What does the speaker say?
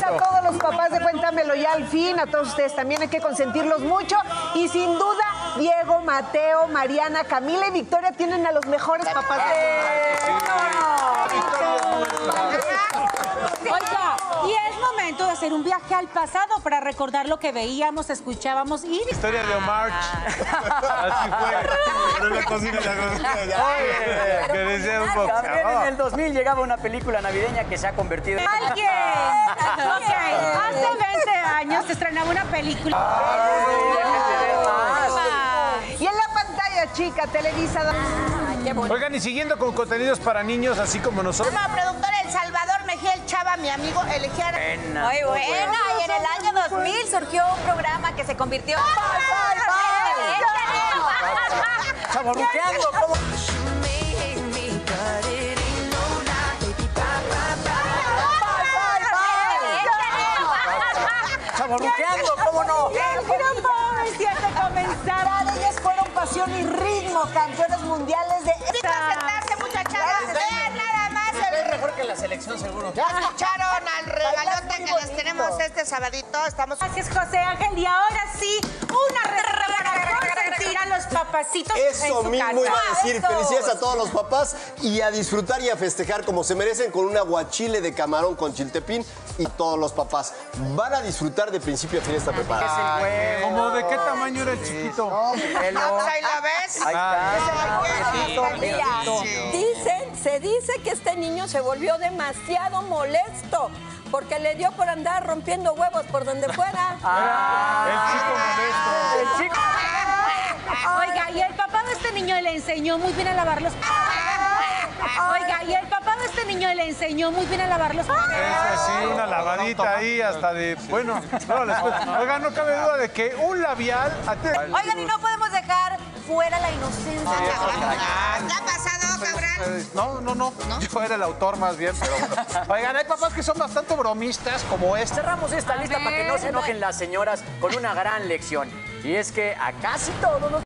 a todos los papás de Cuéntamelo ya al fin, a todos ustedes también hay que consentirlos mucho. Y sin duda, Diego, Mateo, Mariana, Camila y Victoria tienen a los mejores papás del Oiga, y es momento de hacer un viaje al pasado para recordar lo que veíamos, escuchábamos y... Historia de Omar. Así fue. Cocina, la en el 2000 llegaba una película navideña que se ha convertido en... ¡Alguien! Ok, hace 20 años se estrenaba una película. Y en la pantalla chica, Televisa. Oigan, y siguiendo con contenidos para niños, así como nosotros. Como productor El Salvador Mejía El Chava, mi amigo, elegía... Muy buena. Y en el año 2000 surgió un programa que se convirtió. Chavorruqueando, ¿cómo? Chavorruqueando, ¿cómo no? El grupo decía de comenzar. Para ellas fueron pasión y ritmo, campeones mundiales de Invito a sentarse, muchachada. Vean nada más el... Mejor que la selección, seguro. Ya escucharon al regalote que les tenemos este sabadito. Estamos... Gracias, José Ángel. Y ahora sí, una receta para consentir en Eso su mismo iba a decir. Felicidades a todos los papás y a disfrutar y a festejar como se merecen con un aguachile de camarón con chiltepín y todos los papás van a disfrutar de principio a fin esta preparada. ¿Cómo de qué tamaño era el chiquito? Vamos, ahí la ves. Ahí está. Mira, dicen, se dice que este niño se volvió demasiado molesto porque le dio por andar rompiendo huevos por donde fuera. El chico molesto. El chico. Oiga, y el papá de este niño le enseñó muy bien a lavar los... Oiga, y el papá de este niño le enseñó muy bien a lavar los... Es así, una lavadita ahí hasta de. Bueno, no, les. Oigan, no cabe duda de que un labial. Oigan, y no podemos dejar fuera la inocencia. ¿Qué ha pasado, cabrón? No, no, no, Yo era el autor más bien, pero. Oigan, hay papás que son bastante bromistas, como este. Cerramos esta lista para que no se enojen las señoras con una gran lección. Y es que a casi todos los